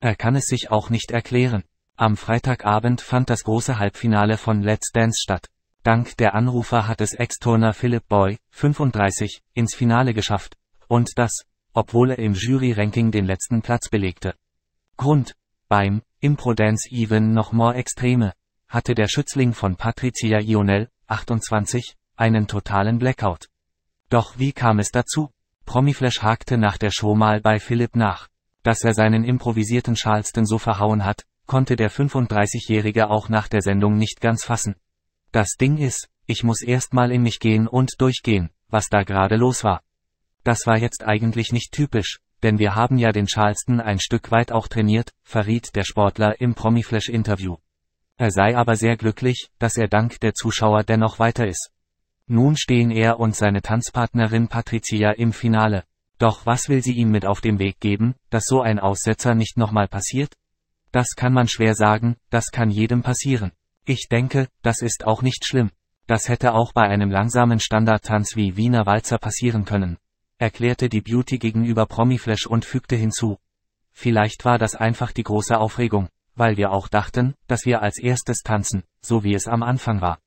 Er kann es sich auch nicht erklären. Am Freitagabend fand das große Halbfinale von Let's Dance statt. Dank der Anrufer hat es Ex-Turner Philip Boy, 35, ins Finale geschafft. Und das, obwohl er im Jury-Ranking den letzten Platz belegte. Grund, beim Impro-Dance Even noch more Extreme, hatte der Schützling von Patricia Ionel, 28, einen totalen Blackout. Doch wie kam es dazu? Promiflash hakte nach der Show mal bei Philipp nach. Dass er seinen improvisierten Charleston so verhauen hat, konnte der 35-Jährige auch nach der Sendung nicht ganz fassen. Das Ding ist, ich muss erst mal in mich gehen und durchgehen, was da gerade los war. Das war jetzt eigentlich nicht typisch, denn wir haben ja den Charleston ein Stück weit auch trainiert, verriet der Sportler im Promiflash-Interview. Er sei aber sehr glücklich, dass er dank der Zuschauer dennoch weiter ist. Nun stehen er und seine Tanzpartnerin Patricia im Finale. Doch was will sie ihm mit auf dem Weg geben, dass so ein Aussetzer nicht nochmal passiert? Das kann man schwer sagen, das kann jedem passieren. Ich denke, das ist auch nicht schlimm. Das hätte auch bei einem langsamen Standardtanz wie Wiener Walzer passieren können. Erklärte die Beauty gegenüber Promiflash und fügte hinzu. Vielleicht war das einfach die große Aufregung, weil wir auch dachten, dass wir als erstes tanzen, so wie es am Anfang war.